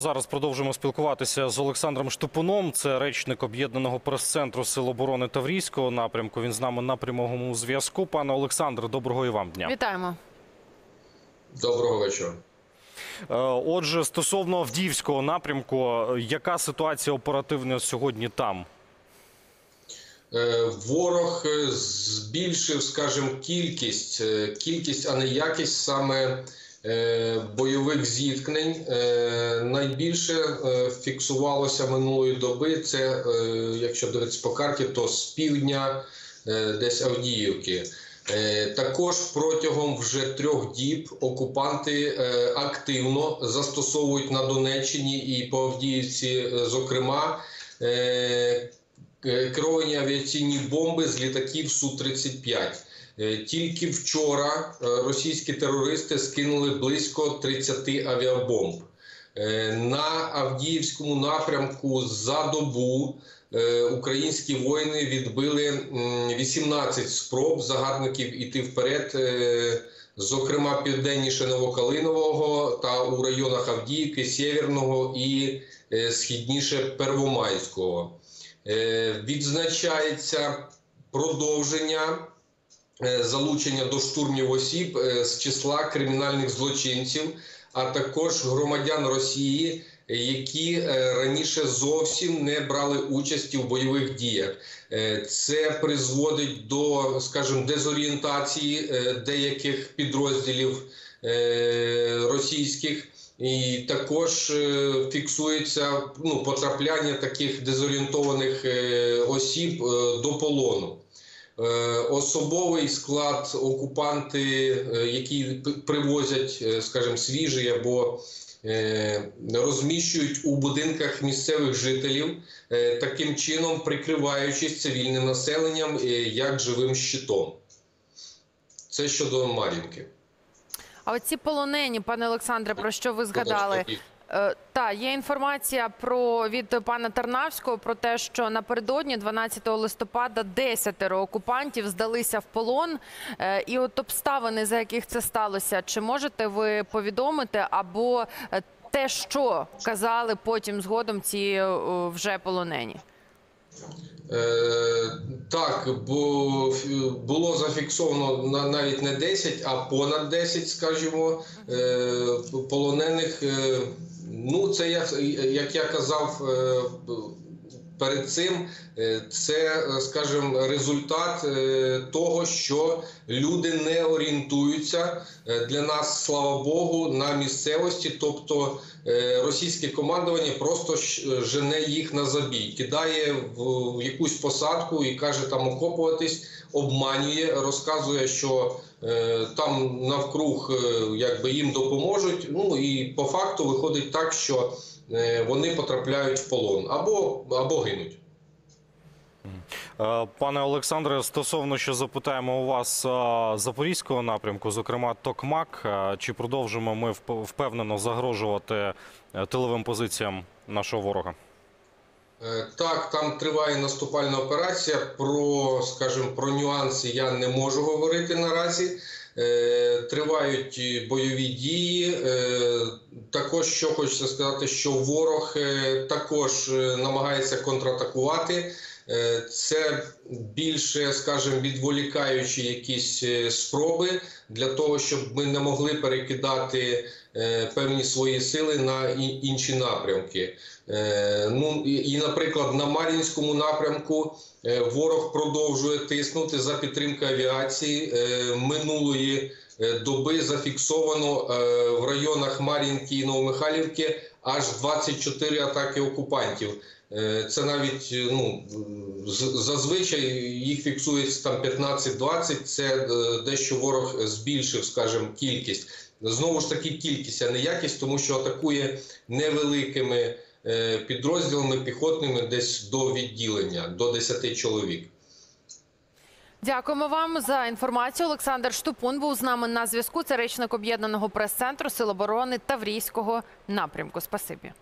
Зараз продовжуємо спілкуватися з Олександром Штупуном. Це речник об'єднаного прес-центру Сил оборони Таврійського напрямку. Він з нами на прямому зв'язку. Пане Олександре, доброго і вам дня. Вітаємо. Доброго вечора. Е, Отже, стосовно Авдіївського напрямку, яка ситуація оперативна сьогодні там? Е, Ворог е, збільшив, скажімо, кількість, кількість, а не якість саме бойових зіткнень. Е, Найбільше е, фіксувалося минулої доби. Це, е, якщо дивитися по карті, то з півдня е, десь Авдіївки. Е, Також протягом вже трьох діб окупанти е, активно застосовують на Донеччині і по Авдіївці, е, зокрема, е, Е, керовані авіаційні бомби з літаків Су-35. Е, Тільки вчора е, російські терористи скинули близько 30 авіабомб. Е, На Авдіївському напрямку за добу українські воїни відбили 18 спроб загарбників іти вперед, зокрема південніше Новокалинового та у районах Авдіївки, Сєвєрного і східніше Первомайського. Відзначається продовження залучення до штурмів осіб е, з числа кримінальних злочинців, а також громадян Росії, е, які е, раніше зовсім не брали участі в бойових діях. Е, Це призводить до, скажімо, дезорієнтації е, деяких підрозділів е, російських. І також е, фіксується ну, потрапляння таких дезорієнтованих е, осіб е, до полону. Е, Особовий склад окупанти, е, які привозять, е, скажімо, свіжий або розміщують у будинках місцевих жителів, таким чином прикриваючись цивільним населенням як живим щитом. Це щодо Мар'їнки. А оці полонені, пане Олександре, про що ви згадали? Е, та є інформація про від пана Тарнавського про те, що напередодні, 12 листопада, 10 окупантів здалися в полон. Е, і от обставини, за яких це сталося, чи можете ви повідомити або е, те, що казали потім згодом ці вже полонені? Е, так, бо було зафіксовано навіть не 10, а понад 10, скажімо, е, полонених. Е, ну, це як, я казав перед цим, е, це, е, скажімо, результат е, того, що люди не орієнтуються для нас, слава Богу, на місцевості. Тобто російське командування просто жене їх на забій, кидає в, якусь посадку і каже там окопуватись, обманює, розказує, що там навкруг якби їм допоможуть. Ну і по факту виходить так, що вони потрапляють в полон або, або гинуть. Е, Пане Олександре, стосовно ще запитаємо у вас е, запорізького напрямку, зокрема Токмак. Е, Чи продовжимо ми впевнено загрожувати е, тиловим позиціям нашого ворога? Е, Так, там триває наступальна операція. Про, скажімо, про нюанси я не можу говорити наразі. Е, Тривають бойові дії. Також що хочеться сказати, що ворог е, також е, намагається контратакувати. Е, Це більше, скажімо, відволікаючі якісь спроби для того, щоб ми не могли перекидати певні свої сили на інші напрямки. Е, Ну і, наприклад, на Мар'їнському напрямку е, ворог продовжує тиснути за підтримки авіації. Е, Минулої е, доби зафіксовано е, в районах Мар'їнки і Новомихайлівки аж 24 атаки окупантів. Е, Це навіть е, ну зазвичай їх фіксується там 15-20, Це е, дещо ворог збільшив, скажімо, кількість. Знову ж таки, кількість, а не якість, тому що атакує невеликими е, підрозділами піхотними десь до відділення, до 10 чоловік. Дякуємо вам за інформацію. Олександр Штупун був з нами на зв'язку. Це речник об'єднаного прес-центру Сил оборони Таврійського напрямку. Спасибі.